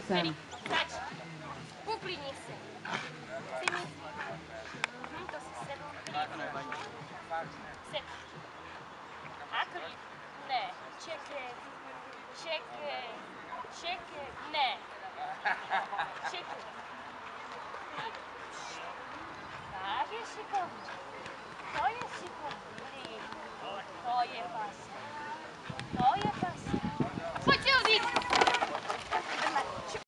Sam. Se. To je pas. To je pas.